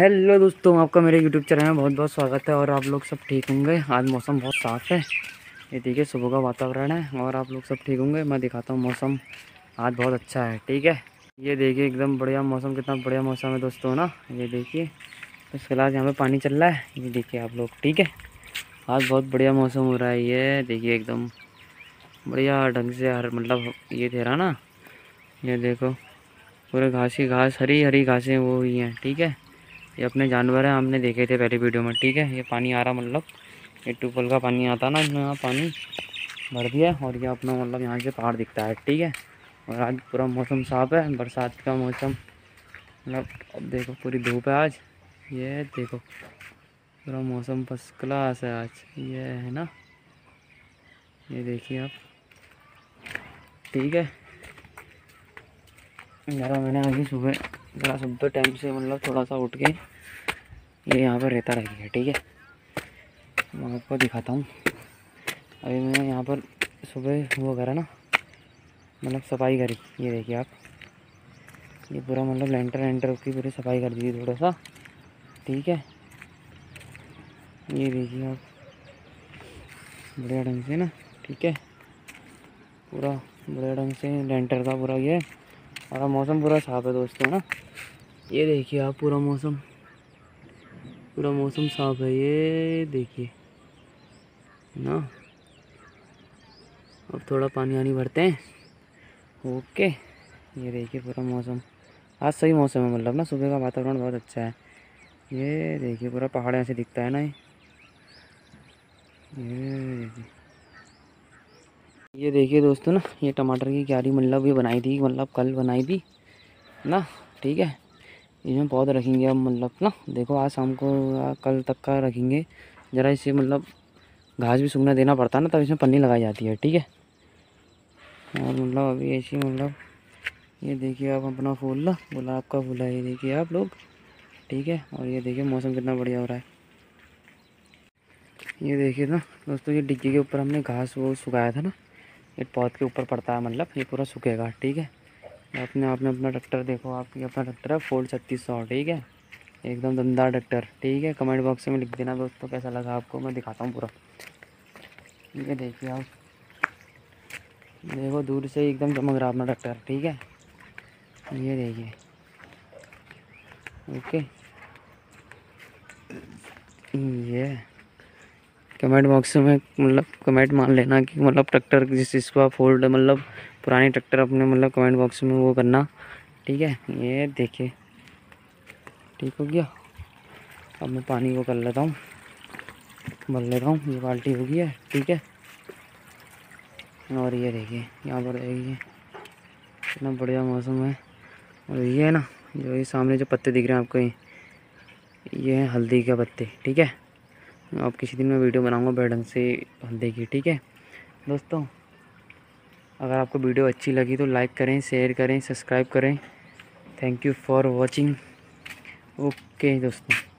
Hello दोस्तों, आपका मेरे यूट्यूब चैनल में बहुत बहुत स्वागत है और आप लोग सब ठीक होंगे? आज मौसम बहुत साफ़ है। ये देखिए, सुबह का वातावरण है और आप लोग सब ठीक होंगे? मैं दिखाता हूँ मौसम। आज बहुत अच्छा है, ठीक है? ये देखिए, एकदम बढ़िया मौसम, कितना बढ़िया मौसम है दोस्तों ना? ये देखिए इसके बाद यहाँ पर पानी चल रहा है। ये देखिए आप लोग, ठीक है? आज बहुत बढ़िया मौसम हो रहा है ये। देखिए, एकदम बढ़िया ढंग से हर मतलब ये दे रहा ना? ये देखो, पूरे घास ही घास हरी हरी घासें वो हुई हैं, ठीक है? ये अपने जानवर हैं, हमने देखे थे पहले वीडियो में, ठीक है? ये पानी आ रहा मतलब ये ट्यूबवेल का पानी आता ना, इसमें यहाँ पानी भर दिया और ये अपना मतलब यहाँ से पहाड़ दिखता है, ठीक है? और आज पूरा मौसम साफ़ है, बरसात का मौसम। मतलब अब देखो, पूरी धूप है आज। ये देखो, पूरा मौसम फ़र्स्ट क्लास है आज। ये है ना? ये देखिए आप। ठीक है। मेरा मैंने अभी सुबह ज़रा सुबह टाइम से मतलब थोड़ा सा उठ के ये यहाँ पर रहता रह गया ठीक है? मैं आपको दिखाता हूँ। अभी मैंने यहाँ पर सुबह वो करा ना मतलब सफ़ाई करी, ये देखिए आप। ये पूरा मतलब लेंटर लेंटर की पूरी सफ़ाई कर दी थोड़ा सा ठीक है? ये देखिए आप, बढ़िया ढंग से ना, ठीक है? पूरा बढ़िया ढंग से लेंटर का पूरा ये और मौसम पूरा साफ़ है दोस्तों ना? ये देखिए आप पूरा मौसम। पूरा मौसम साफ़ है, ये देखिए ना? अब थोड़ा पानी वानी भरते हैं। ओके, ये देखिए पूरा मौसम। आज सही मौसम है मतलब ना, सुबह का वातावरण बहुत अच्छा है। ये देखिए पूरा पहाड़ ऐसे दिखता है ना ये देखिए। ये देखिए दोस्तों ना, ये टमाटर की क्यारी मतलब ये बनाई थी मतलब कल बनाई थी, ना, ठीक है? इसमें पौधे रखेंगे अब मतलब ना, देखो आज शाम को कल तक का रखेंगे, ज़रा इसे मतलब घास भी सूखना देना पड़ता है ना, तब इसमें पन्नी लगाई जाती है, ठीक है? और मतलब अभी ऐसी मतलब ये देखिए आप अपना फूल ना, गुलाब का फूल है, ये देखिए आप लोग, ठीक है? और ये देखिए मौसम कितना बढ़िया हो रहा है। ये देखिए ना, दोस्तों ये डिग्गी के ऊपर हमने घास वो सुखाया था ना ये पौध के ऊपर पड़ता है मतलब ये पूरा सूखेगा, ठीक है? आपने आपने अपना ट्रैक्टर देखो आपकी अपना ट्रैक्टर है फोल्ड छत्तीस सौ, ठीक है? एकदम दमदार ट्रैक्टर ठीक है? कमेंट बॉक्स में लिख देना दोस्तों, कैसा लगा आपको? मैं दिखाता हूँ पूरा। ठीक है, देखिए आप। देखो, दूर से एकदम चमक रहा अपना ट्रैक्टर ठीक है? ये देखिए। ओके। ये। कमेंट बॉक्स में मतलब कमेंट मान लेना कि मतलब ट्रैक्टर जिस चीज़ का फोल्ड मतलब पुराने ट्रैक्टर अपने मतलब कमेंट बॉक्स में वो करना। ठीक है? ये देखिए। ठीक हो गया। अब मैं पानी को कर लेता हूँ। भर लेता हूँ। ये बाल्टी हो गई है। ठीक है? और ये देखिए, यहाँ पर देखिए। इतना बढ़िया मौसम है। और ये है ना, जो ये सामने जो पत्ते दिख रहे हैं आपको ये हैं हल्दी के पत्ते। ठीक है? अब किसी दिन मैं वीडियो बनाऊँगा बड़े ढंग से देखिए की, ठीक है? दोस्तों, अगर आपको वीडियो अच्छी लगी तो लाइक करें, शेयर करें, सब्सक्राइब करें। Thank you for watching okay दोस्तों।